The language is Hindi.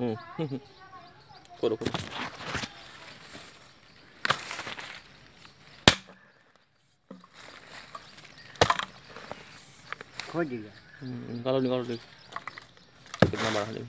हम्म। करो करो। खोज हम्म, निकालो निकालो देख। कितना बड़ा है